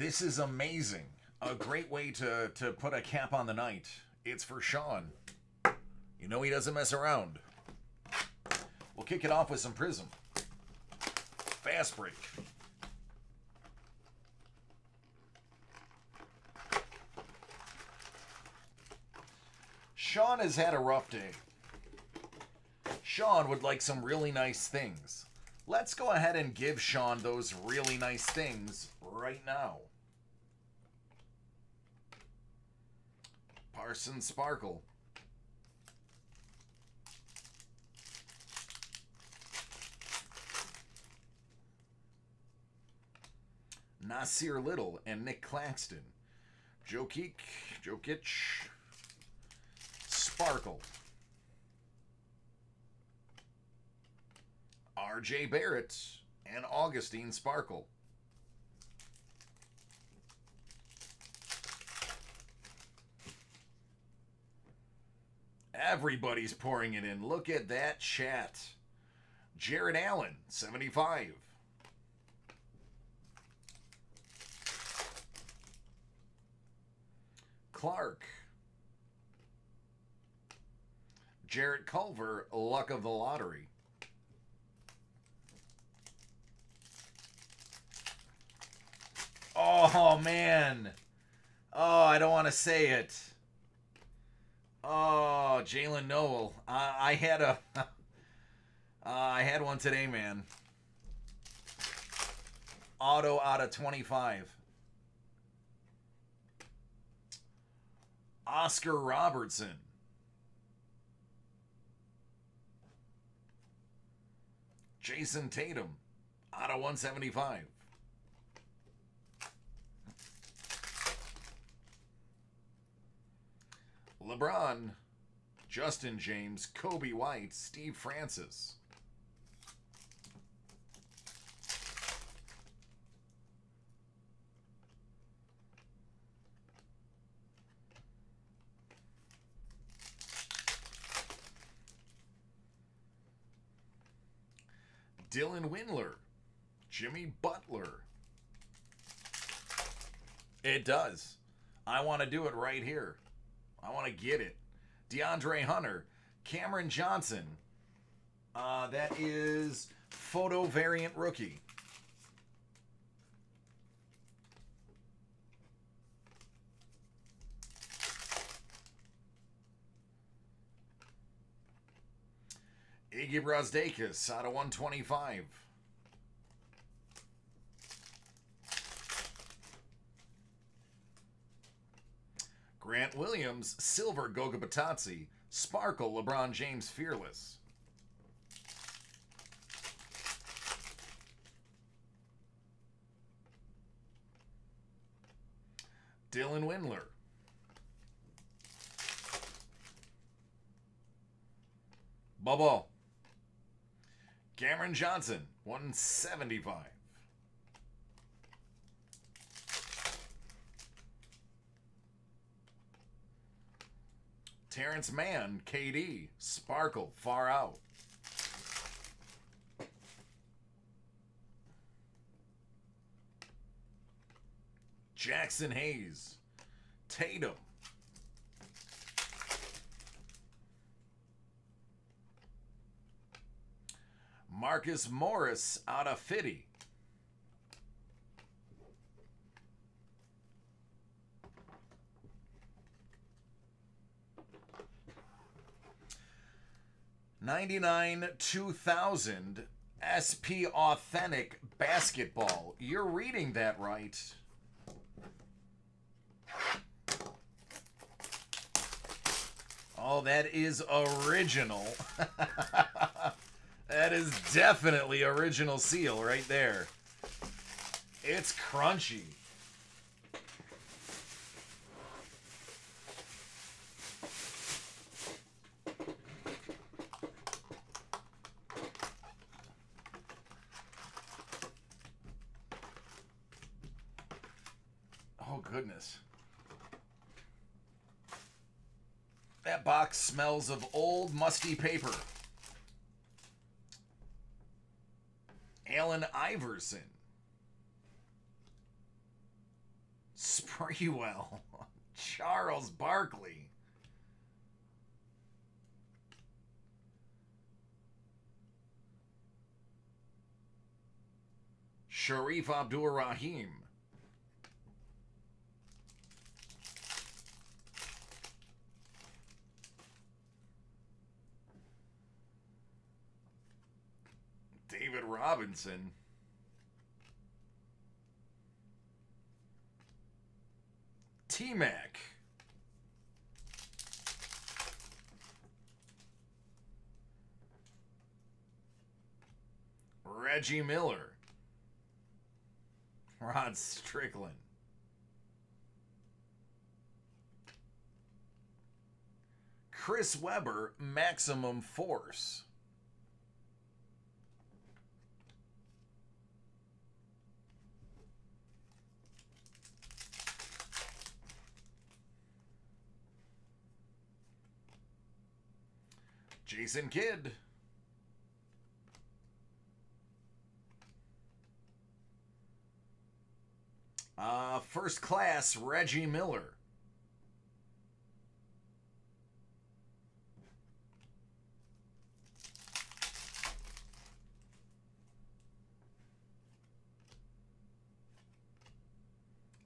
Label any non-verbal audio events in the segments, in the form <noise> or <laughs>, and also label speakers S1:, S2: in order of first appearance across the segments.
S1: This is amazing. A great way to, to put a cap on the night. It's for Shawn. You know he doesn't mess around. We'll kick it off with some Prism. Fast break. Shawn has had a rough day. Shawn would like some really nice things. Let's go ahead and give Shawn those really nice things right now. Parson Sparkle. Nassir Little and Nick Claxton. Jokic, Jokic, Sparkle. RJ Barrett and Augustine Sparkle. Everybody's pouring it in. Look at that chat. Jarrett Allen, 75. Clarke. Jarrett Culver, luck of the lottery. Oh, man. Oh, I don't want to say it. Oh, Jalen Noel. I, I had a. <laughs> uh, I had one today, man. Auto out of 25. Oscar Robertson. Jayson Tatum out of 175. LeBron, Justin James, Coby White, Steve Francis. Dylan Windler, Jimmy Butler. It does. I want to do it right here. I want to get it. DeAndre Hunter, Cameron Johnson. Uh, that is photo variant rookie. Iggy Brazdeikis out of 125. Grant Williams, Silver Goga Bitadze, Sparkle LeBron James Fearless. Dylan Windler. Bubble. Cameron Johnson, 175. Terance Mann, KD, Sparkle, far out. Jaxson Hayes, Tatum. Marcus Morris out of Fitty. Ninety-nine two thousand SP Authentic Basketball. You're reading that right. Oh, that is original. <laughs> that is definitely original seal right there. It's crunchy. Oh, goodness. That box smells of old musty paper. Allen Iverson. Sprewell. <laughs> Charles Barkley. Shareef Abdur-Rahim. Robinson. T Mac. Reggie Miller. Rod Strickland. Chris Webber, Maximum Force. Jason Kidd. Uh, first class, Reggie Miller.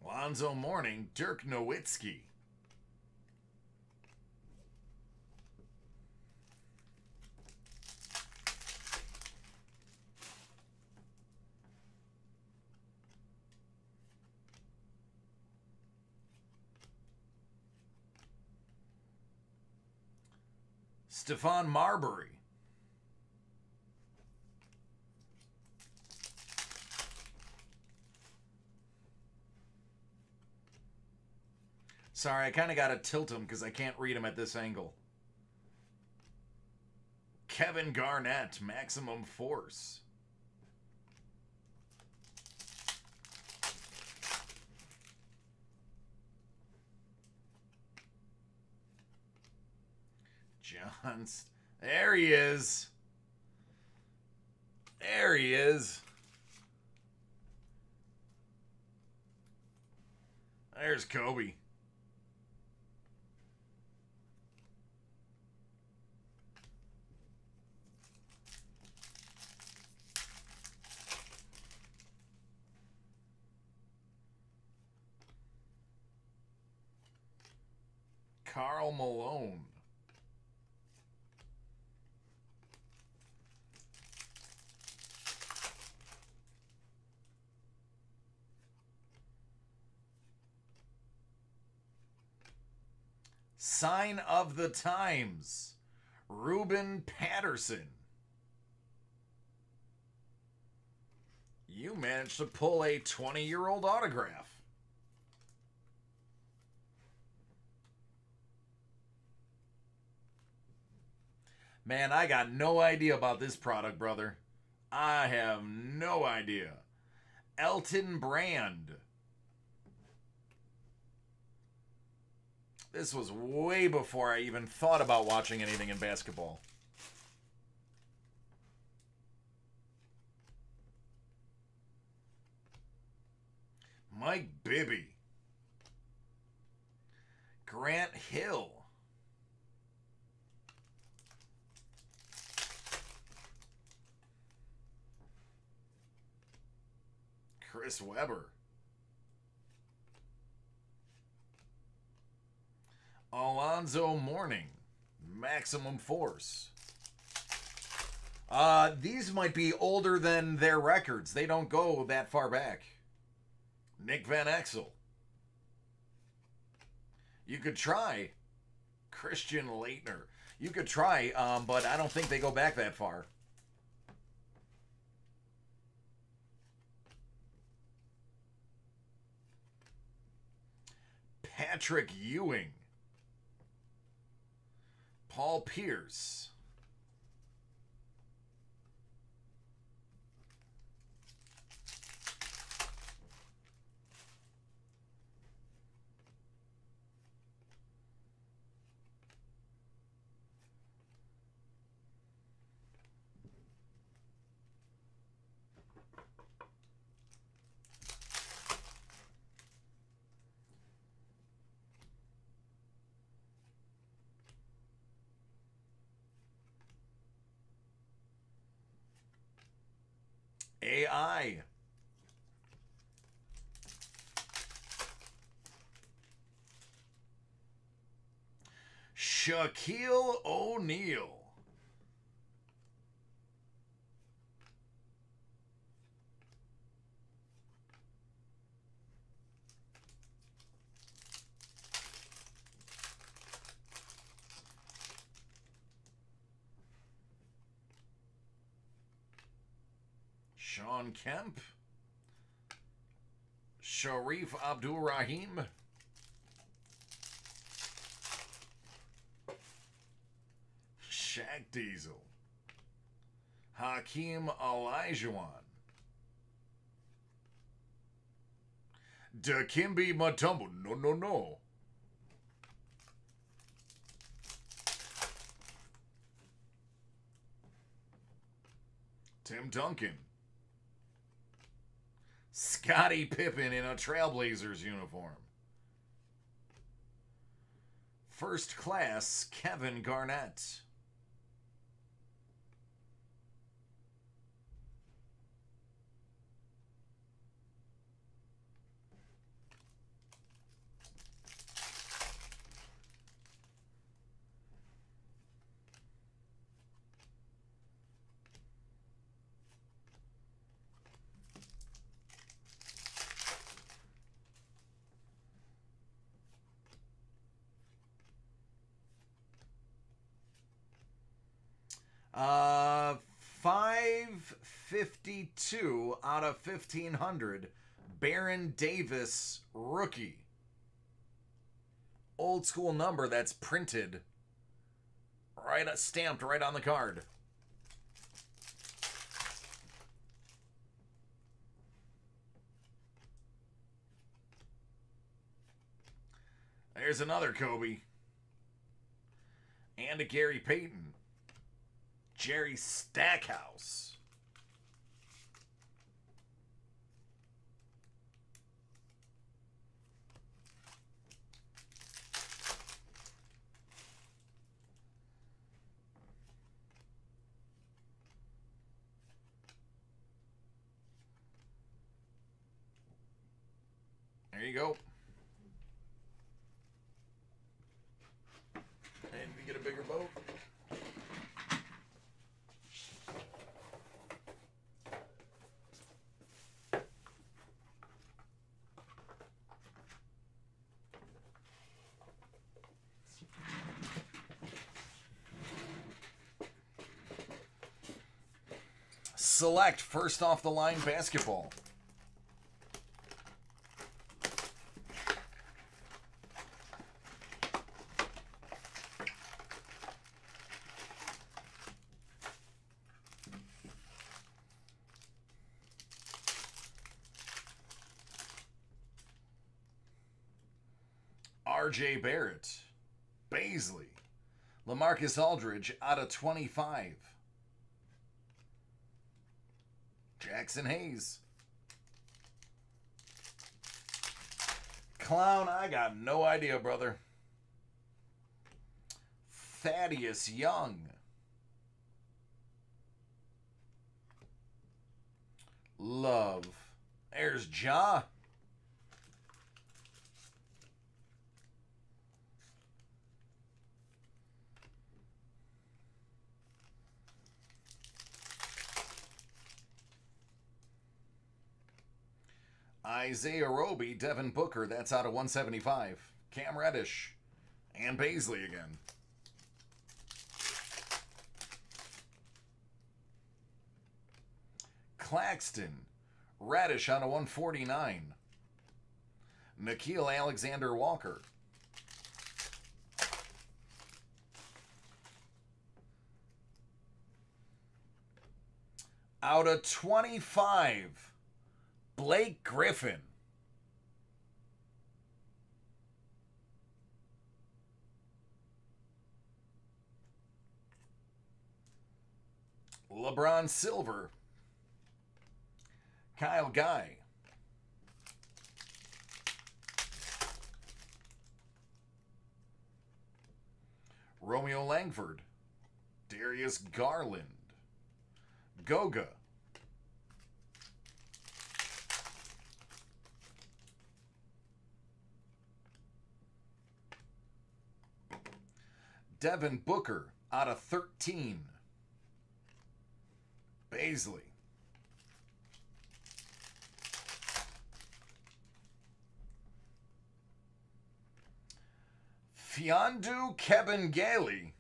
S1: Lonzo Mourning, Dirk Nowitzki. Stephon Marbury. Sorry, I kind of got to tilt him because I can't read him at this angle. Kevin Garnett, Maximum Force. There he is. There he is. There's Kobe. Karl Malone. Sign of the Times, Ruben Patterson. You managed to pull a 20 year old autograph. Man, I got no idea about this product, brother. I have no idea. Elton Brand. This was way before I even thought about watching anything in basketball. Mike Bibby. Grant Hill. Chris Webber. Alonzo Mourning, Maximum Force. Uh, these might be older than their records. They don't go that far back. Nick Van Exel. You could try Christian Laettner. You could try, um, but I don't think they go back that far. Patrick Ewing. Paul Pierce. AI. Shaquille O'Neal. Shawn Kemp. Shareef Abdur-Rahim. Shaq Diesel. Hakeem Olajuwon. Dikembe Mutombo. No, no, no. Tim Duncan. Scottie Pippen in a Trailblazers uniform. First class Kevin Garnett. Uh, 552 out of 1500. Baron Davis, rookie. Old school number that's printed, right, stamped right on the card. There's another Kobe. And a Gary Payton. Jerry Stackhouse. There you go. And we get a bigger boat. Select first off the line basketball. RJ Barrett, Bazley, LaMarcus Aldridge out of 25. Jaxson Hayes. Clown, I got no idea, brother. Thaddeus Young. Love. There's Ja. Isaiah Roby, Devin Booker, that's out of 175. Cam Reddish, and Bazley again. Claxton, Reddish out of 149. Nickeil Alexander Walker. Out of 25. Blake Griffin. LeBron Silver. Kyle Guy. Romeo Langford. Darius Garland. Goga. Devin Booker out of 13. Bazley. Fiondu Kabengele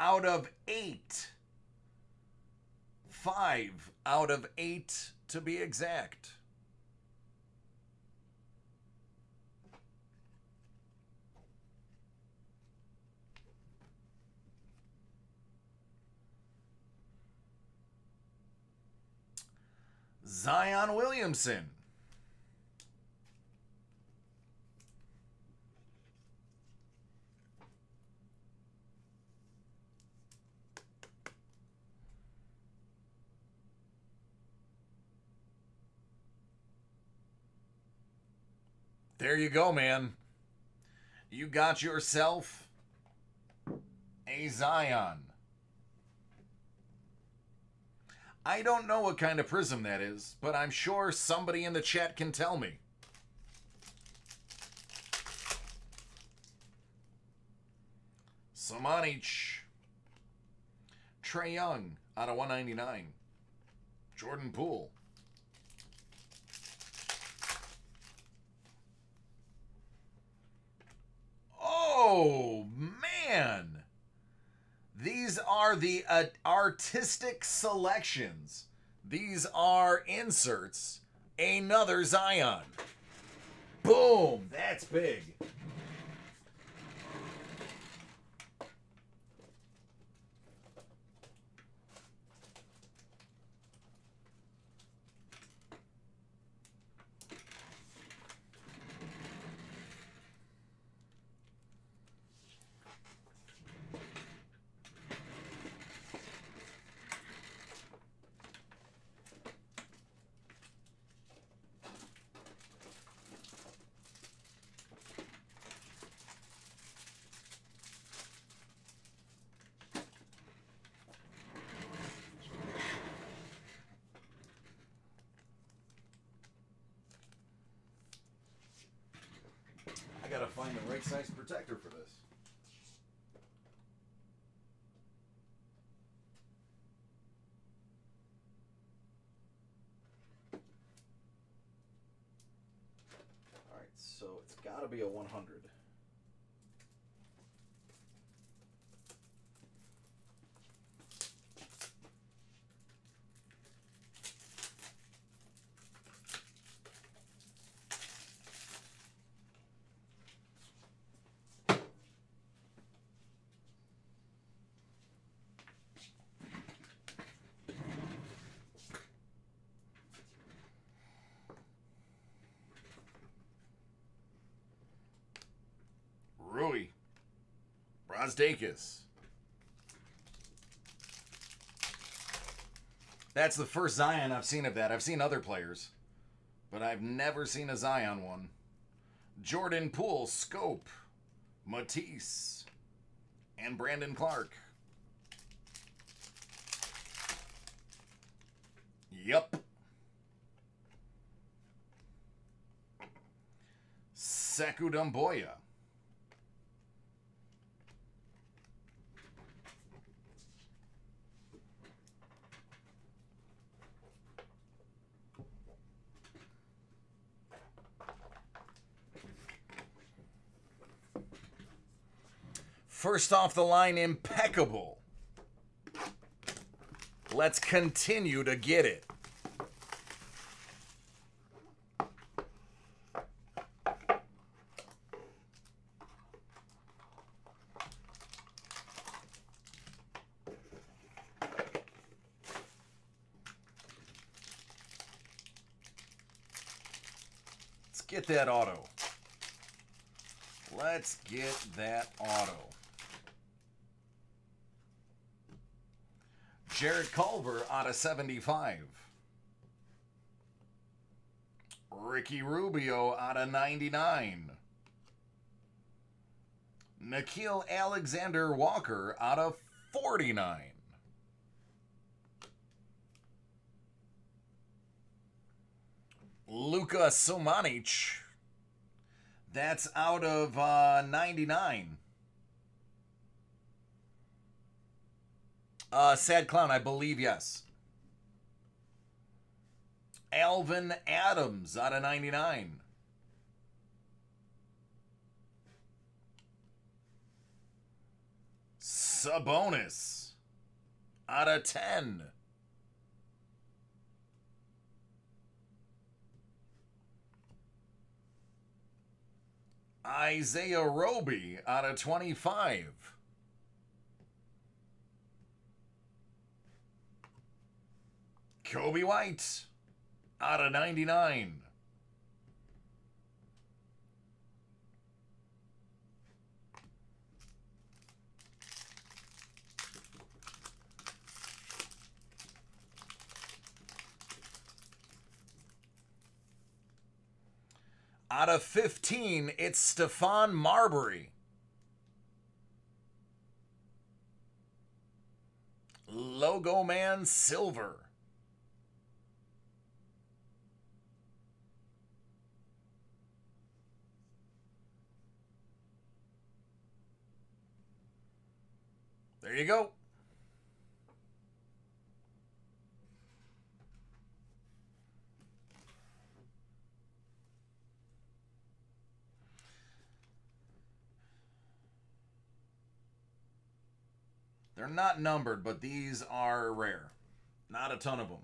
S1: out of eight. Five out of eight to be exact. Zion Williamson. There you go, man. You got yourself a Zion. I don't know what kind of prism that is, but I'm sure somebody in the chat can tell me. Samanic. Trae Young out of 199. Jordan Poole. Oh, man. These are the uh, artistic selections. These are inserts. Another Zion. Boom. That's big. I gotta find the right size protector for this. Alright, so it's gotta be a 100. Brazdeikis. That's the first Zion I've seen of that. I've seen other players, but I've never seen a Zion one. Jordan Poole, Scope, Matisse, and Brandon Clarke. Yup. Sekou Doumbouya. First off the line, impeccable. Let's continue to get it. Let's get that auto. Let's get that auto. Jarrett Culver out of 75. Ricky Rubio out of 99. Nickeil Alexander Walker out of 49. Luka Samanic. That's out of uh, 99. Uh, Sad Clown, I believe yes. Alvan Adams out of 99. Sabonis out of 10. Isaiah Roby out of 25. Coby White out of 99. Out of 15, it's Stephon Marbury. Logo Man Silver. There you go. They're not numbered, but these are rare. Not a ton of them.